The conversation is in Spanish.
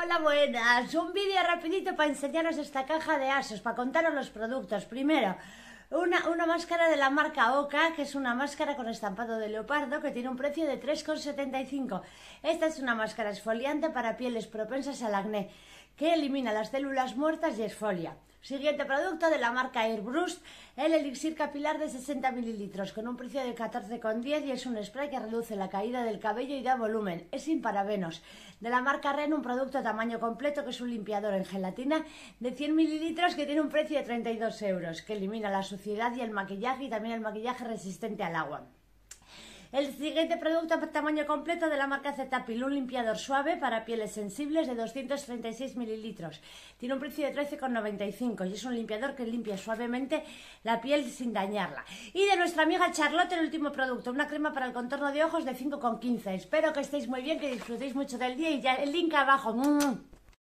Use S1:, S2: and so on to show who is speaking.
S1: Hola, buenas. Un vídeo rapidito para enseñaros esta caja de asos, para contaros los productos. Primero, una, una, máscara de la marca Oka, que es una máscara con estampado de leopardo que tiene un precio de 3,75. Esta es una máscara esfoliante para pieles propensas al acné, que elimina las células muertas y esfolia. Siguiente producto de la marca Airbrust, el elixir capilar de 60 mililitros con un precio de 14,10 y es un spray que reduce la caída del cabello y da volumen. Es sin parabenos. De la marca Ren, un producto tamaño completo que es un limpiador en gelatina de 100 mililitros que tiene un precio de 32 euros, que elimina la suciedad y el maquillaje y también el maquillaje resistente al agua. El siguiente producto tamaño completo de la marca Zetapil, un limpiador suave para pieles sensibles de 236 mililitros. Tiene un precio de 13,95 y es un limpiador que limpia suavemente la piel sin dañarla. Y de nuestra amiga Charlotte, el último producto, una crema para el contorno de ojos de 5,15. Espero que estéis muy bien, que disfrutéis mucho del día y ya el link abajo. ¡Mmm!